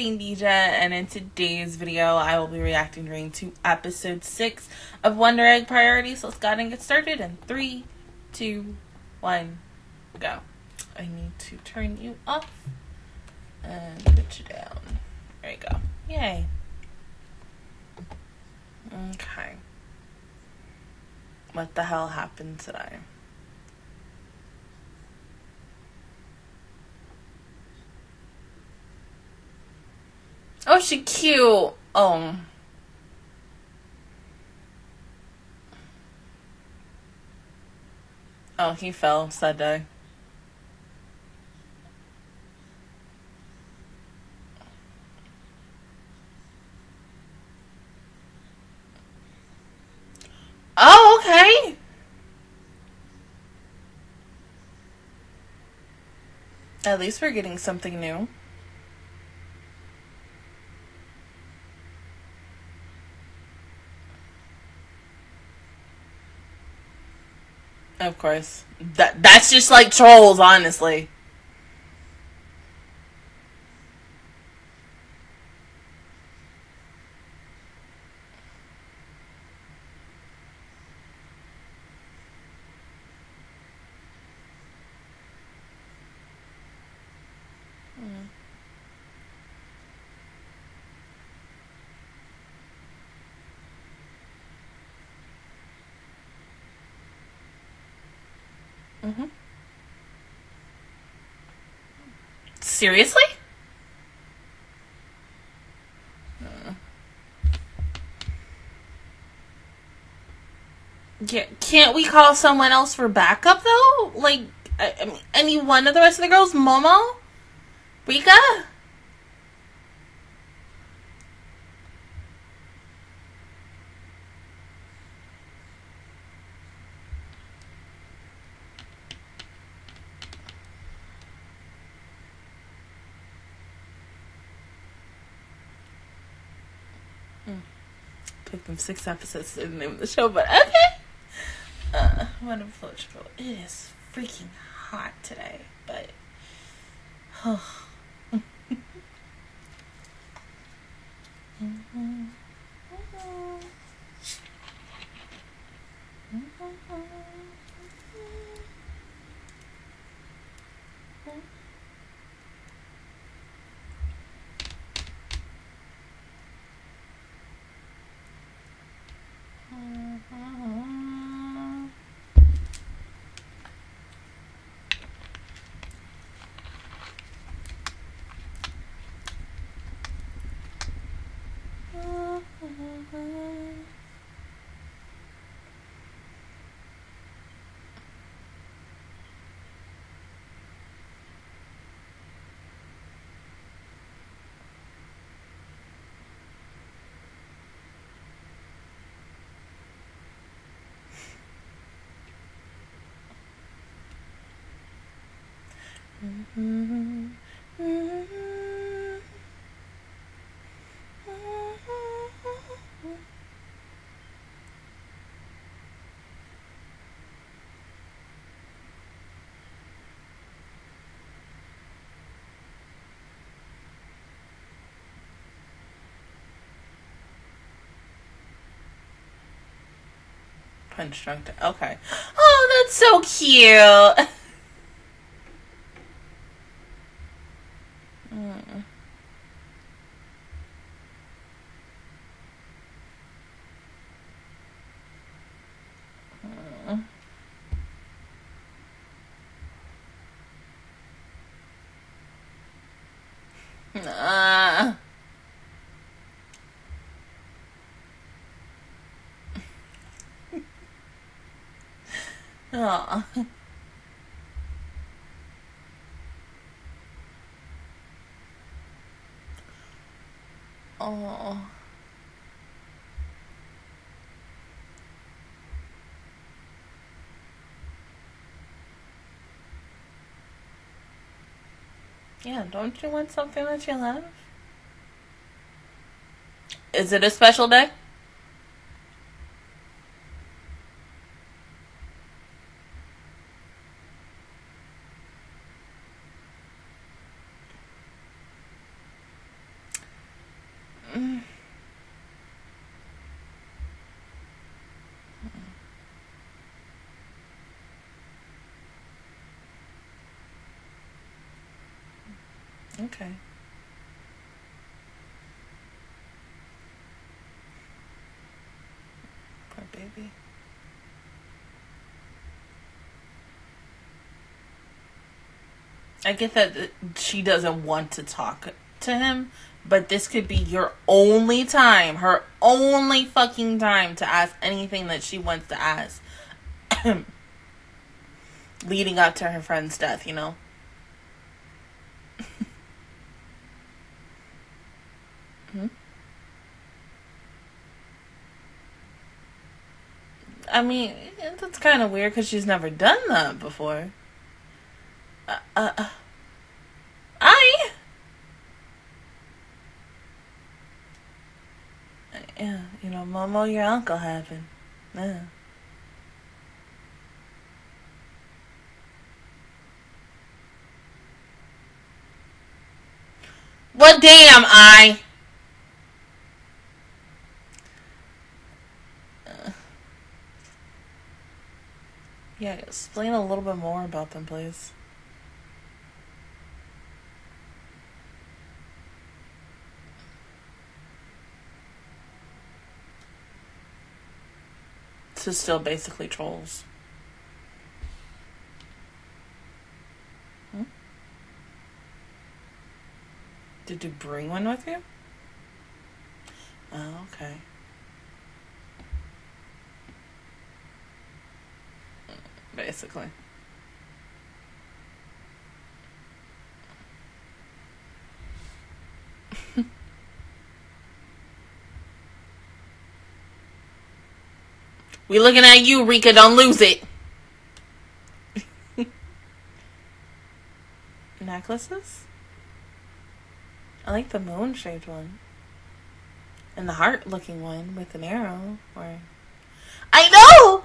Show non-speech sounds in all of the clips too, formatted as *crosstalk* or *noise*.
Dija, and in today's video, I will be reacting during to episode 6 of Wonder Egg Priorities. So let's go ahead and get started in three, two, one, go. I need to turn you off and put you down. There you go. Yay. Okay. What the hell happened today? Oh, she cute. Oh. Oh, he fell, sad day. Oh, okay. At least we're getting something new. Of course. That that's just like trolls, honestly. Mm-hmm. Seriously? Yeah, can't we call someone else for backup though? Like, I, I mean, any one of the rest of the girls? Momo? Rika? Took them six episodes to the name of the show, but okay. Uh, wonderful flow. It is freaking hot today, but. Oh. mm-hmm. Mm-hmm. Punch drunk. Okay. Oh, that's so cute. *laughs* Uh. Oh. Oh. Yeah, don't you want something that you love? Is it a special day? Okay. Poor baby. I get that she doesn't want to talk to him, but this could be your only time, her only fucking time to ask anything that she wants to ask. *coughs* Leading up to her friend's death, you know? *laughs* hmm? I mean, that's kind of weird because she's never done that before. Uh, uh, uh, I. Yeah, you know, Momo, your uncle happened. Yeah. What damn I? Uh, yeah, explain a little bit more about them, please. To still basically trolls. Hmm? Did you bring one with you? Oh, okay. Basically. We looking at you, Rika. Don't lose it. *laughs* Necklaces? I like the moon shaped one. And the heart looking one with an arrow. Or I know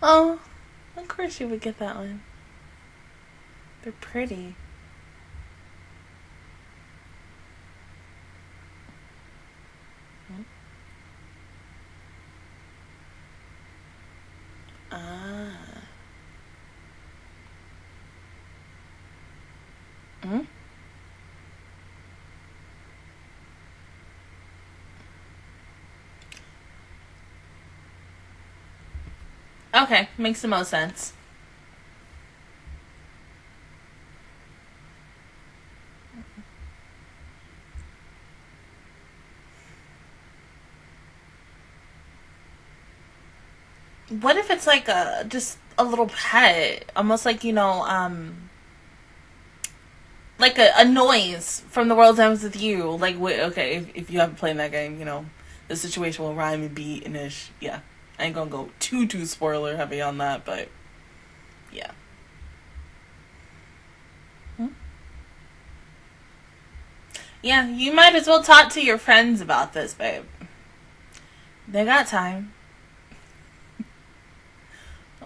Oh, of course you would get that one. They're pretty. Ah. Hmm? Okay, makes the most sense. what if it's like a just a little pet, almost like you know, um, like a, a noise from the world ends with you. Like, wait, okay, if, if you haven't played that game, you know, the situation will rhyme and beat and ish. Yeah, Ain't gonna go too too spoiler heavy on that, but yeah. Hmm? Yeah, you might as well talk to your friends about this, babe. They got time. *laughs*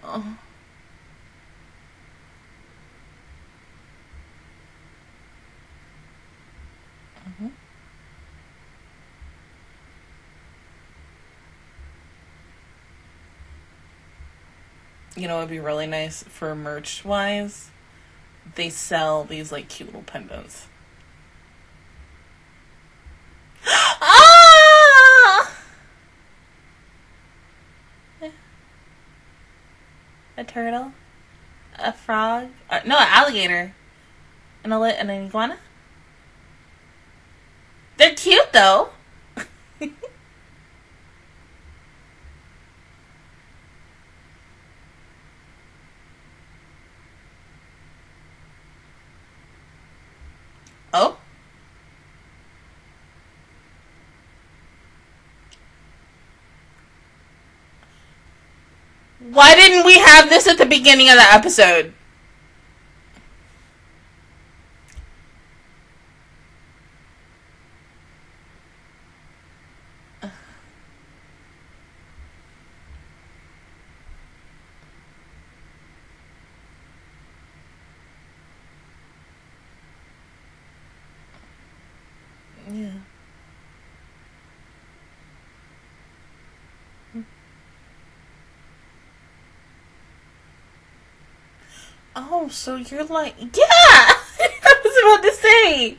Oh. Mm-hmm. You know, it'd be really nice for merch wise. They sell these like cute little pendants. *gasps* ah! a turtle, a frog, uh, no, an alligator, and a an iguana. They're cute though. oh. Why didn't we have this at the beginning of the episode? Oh, so you're like, yeah! *laughs* I was about to say.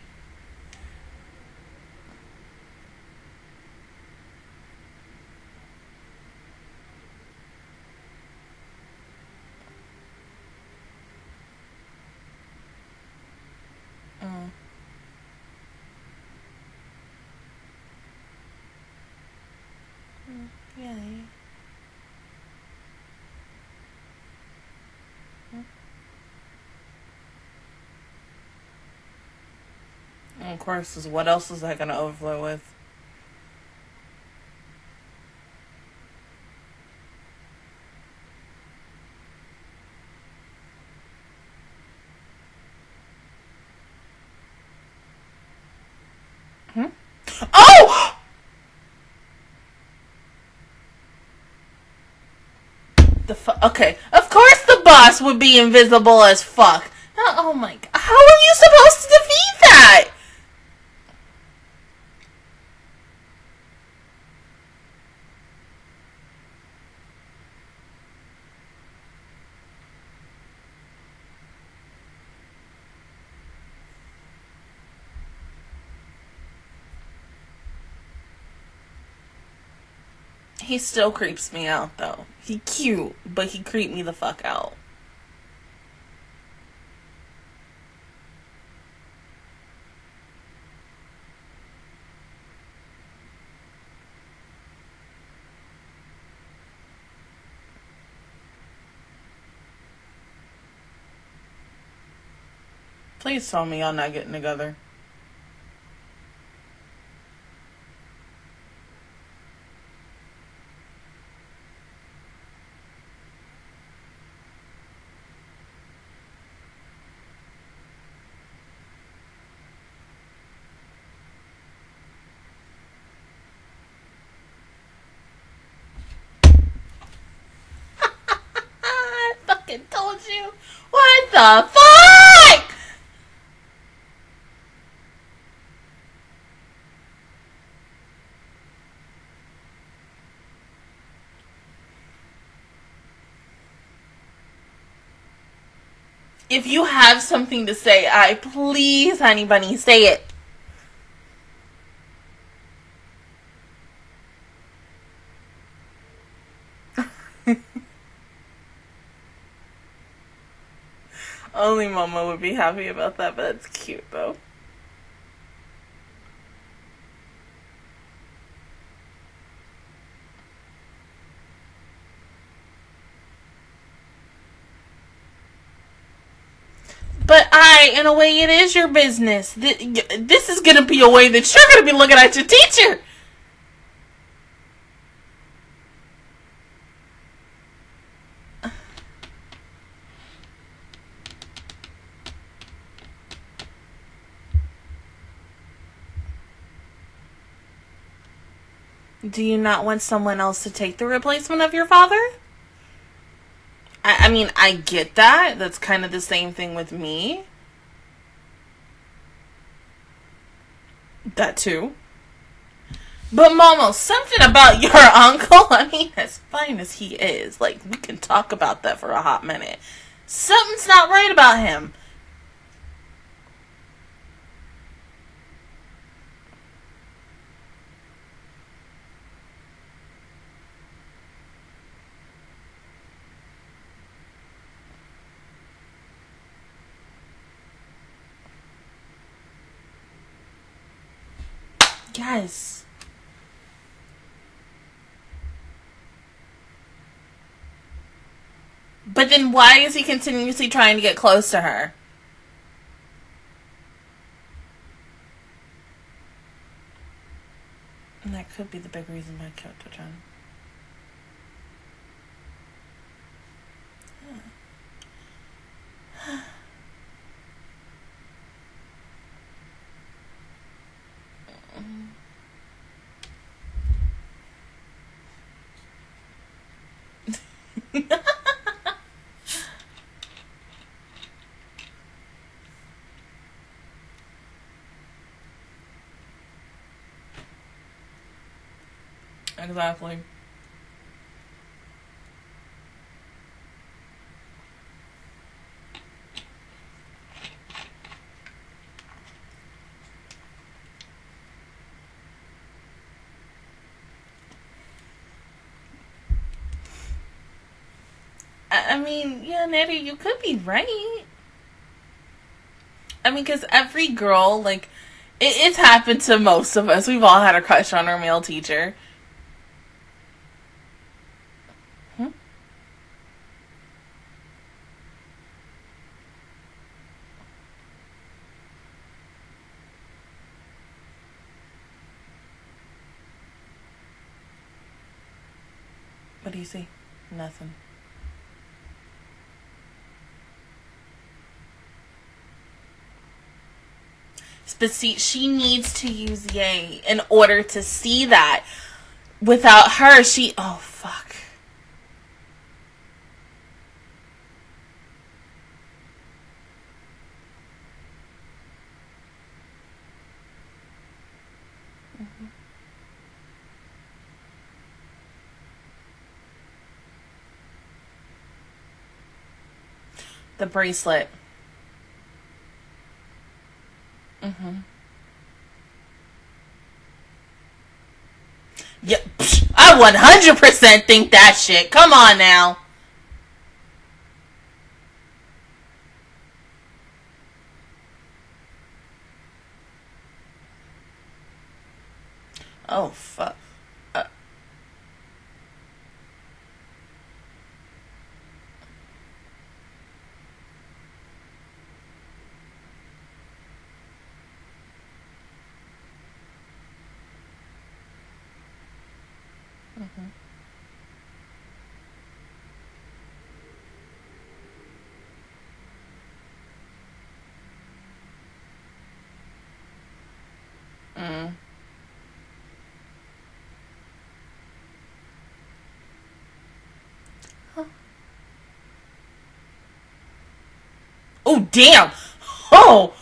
Mm. Mm, Yeah. Course, is what else is that going to overflow with? Hmm? Oh! The fu- okay, of course the boss would be invisible as fuck. Oh, oh my god, how are you supposed to defeat that? He still creeps me out though. He cute, but he creeped me the fuck out. Please tell me y'all not getting together. I fucking told you. What the fuck? If you have something to say, I please, honey bunny, say it. Only mama would be happy about that, but that's cute though. But I, in a way, it is your business. This is gonna be a way that you're gonna be looking at your teacher. Do you not want someone else to take the replacement of your father? I, I mean, I get that. That's kind of the same thing with me. That too. But Momo, something about *laughs* your uncle, I mean, as fine as he is, like, we can talk about that for a hot minute. Something's not right about him. Yes. But then why is he continuously trying to get close to her? And that could be the big reason why Koito-chan. exactly. I mean, yeah, Natty, you could be right. I mean, because every girl, like, it, it's happened to most of us. We've all had a crush on our male teacher. What do you see? Nothing. But see, she needs to use Yay in order to see that. Without her, she. Oh, fuck. The bracelet. Mm-hmm. Yeah, I 100% think that shit. Come on now. Oh, fuck. Mm-hmm. Mm. Huh. Oh, damn! Oh!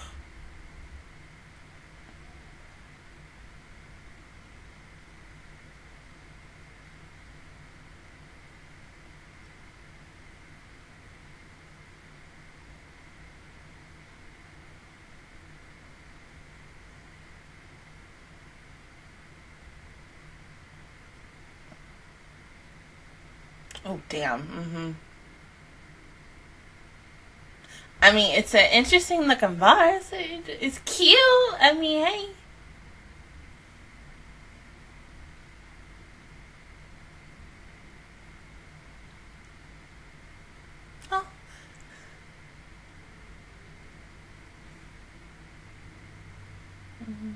Oh, damn. Mm-hmm. I mean, it's an interesting looking vase. It's cute. I mean, hey. Oh. Mm-hmm.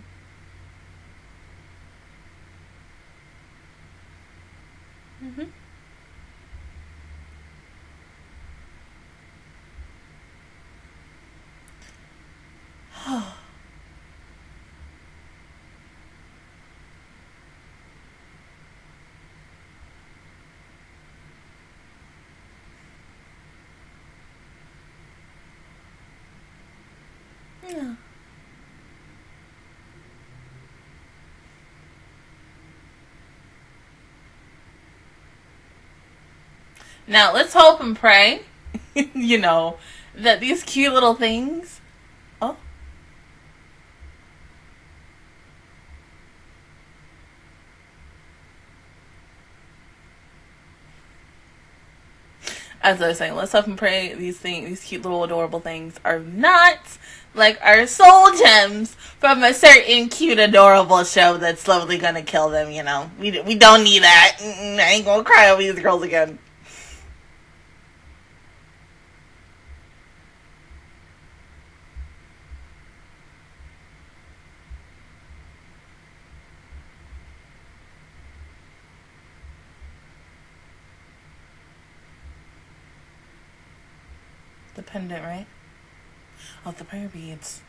Mm-hmm. yeah. Now let's hope and pray, *laughs* you know, that these cute little things. Oh. As I was saying, let's hope and pray these things, these cute little adorable things, are not like our soul gems from a certain cute adorable show that's slowly gonna kill them. You know, we we don't need that. I ain't gonna cry over these girls again. Pendant, right? Oh, the prayer beads.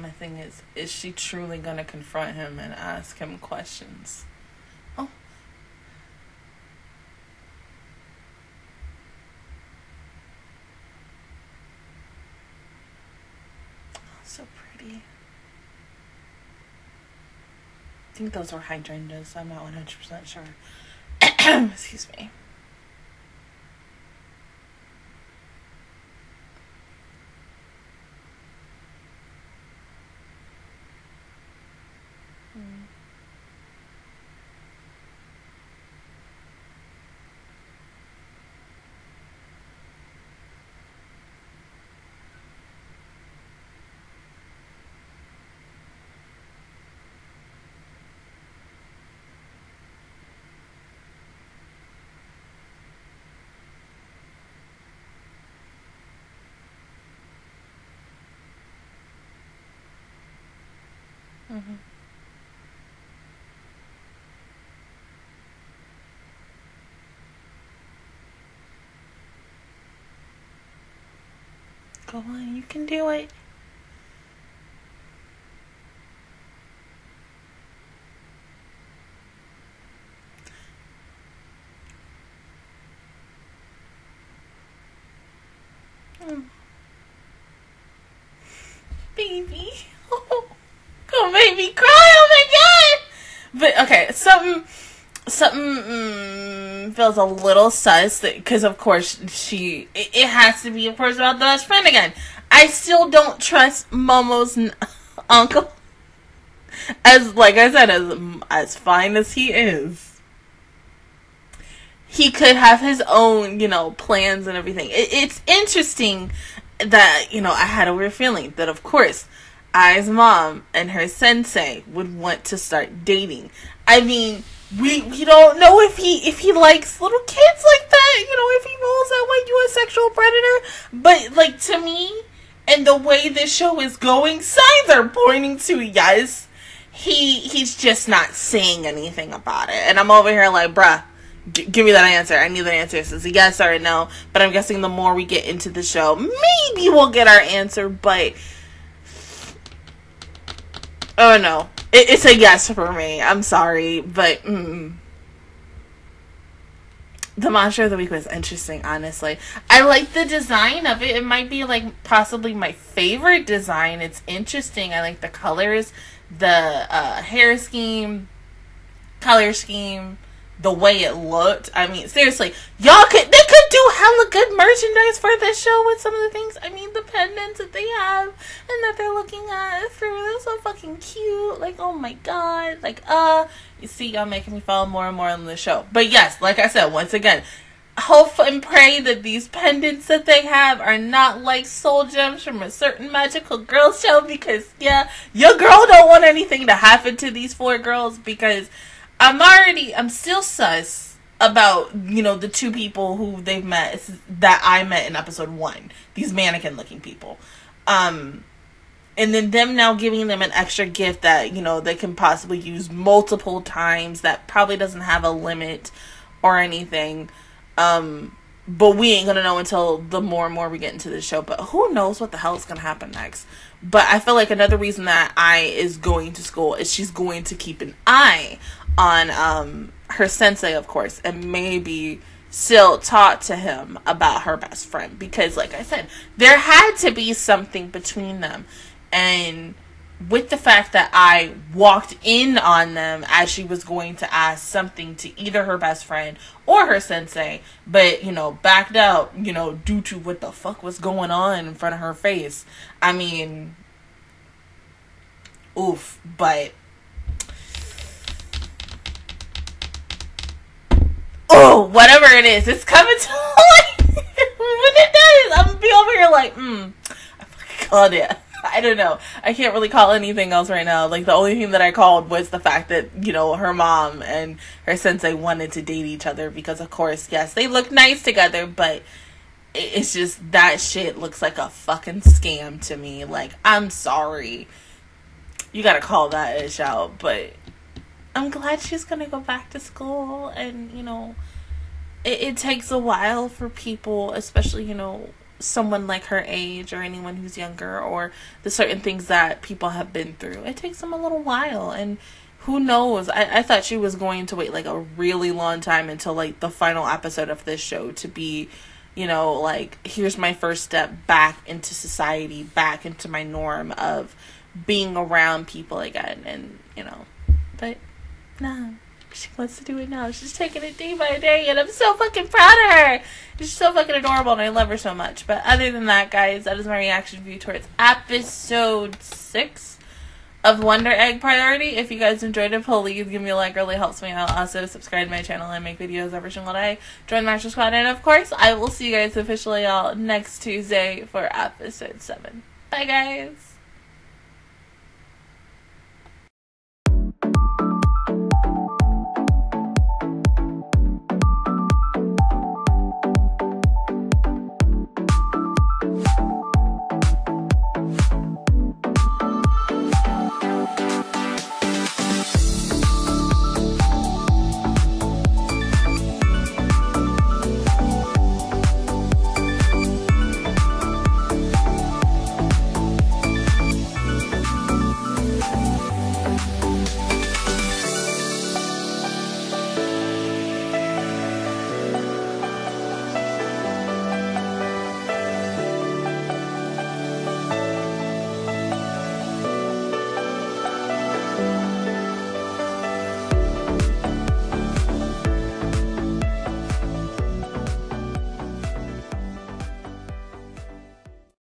My thing is, is she truly gonna confront him and ask him questions? Oh. oh so pretty. I think those were hydrangeas. I'm not 100% sure. *coughs* Excuse me. Mm-hmm. Go on, you can do it. Mm. Baby. Gonna make me cry. Oh my Something something mm, feels a little sus because of course she it, it, has to be of course about the best friend again. I still don't trust momo's n- *laughs* uncle. As like i said as as fine as he is. He could have his own you know plans and everything. It, it's interesting that you know i had a weird feeling that of course Ai's mom and her sensei would want to start dating i mean we we don't know if he if he likes little kids like that, you know, if he rolls that way, you a sexual predator. But like to me, and the way this show is going, signs are pointing to yes. He he's just not saying anything about it, and I'm over here like, bruh, give me that answer. I need that answer. Is a yes or a no? But I'm guessing the more we get into the show, maybe we'll get our answer. But oh no, it, it's a yes for me. I'm sorry, but mm, the mantra of the week was interesting. Honestly, I like the design of it. It might be like possibly my favorite design. It's interesting. I like the colors, the uh, hair scheme, color scheme the way it looked. I mean, seriously, y'all could they could do hella good merchandise for this show with some of the things. I mean, the pendants that they have and that they're looking at. They're so fucking cute. Like, oh my god. Like, uh, you see, y'all making me fall more and more on the show. But yes, like I said, once again. Hope and pray that these pendants that they have are not like soul gems from a certain magical girl show because yeah, your girl don't want anything to happen to these four girls because I'm already, I'm still sus about, you know, the two people who they've met that I met in episode one. These mannequin looking people. Um, and then them now giving them an extra gift that, you know, they can possibly use multiple times that probably doesn't have a limit or anything. Um, but we ain't gonna know until the more and more we get into the show. But who knows what the hell is gonna happen next? But I feel like another reason that Ai is going to school is she's going to keep an eye on um, her sensei, of course, and maybe still talk to him about her best friend because, like I said, there had to be something between them, and with the fact that Ai walked in on them as she was going to ask something to either her best friend or her sensei, but you know, backed out, you know, due to what the fuck was going on in front of her face. I mean, oof, but oh, whatever it is, it's coming to *laughs* life. when it does, I'm gonna be over here like, hmm, I fucking called it. *laughs* I don't know. I can't really call anything else right now. Like the only thing that I called was the fact that you know her mom and her sensei wanted to date each other because, of course, yes, they look nice together, but it's just that shit looks like a fucking scam to me. Like I'm sorry, you gotta call that ish out, but I'm glad she's gonna go back to school, and you know, it, it takes a while for people, especially you know someone like her age or anyone who's younger or the certain things that people have been through. It takes them a little while and who knows? I, I thought she was going to wait like a really long time until like the final episode of this show to be, you know, like here's my first step back into society, back into my norm of being around people again and, you know. But now. She wants to do it now. She's taking it day by day, and I'm so fucking proud of her. She's so fucking adorable, and I love her so much. But other than that, guys, that is my reaction view towards episode six of Wonder Egg Priority. If you guys enjoyed it, please give me a like. Really helps me out. Also, subscribe to my channel. I make videos every single day. Join the Master Squad, and of course, I will see you guys officially all next Tuesday for episode seven. Bye, guys.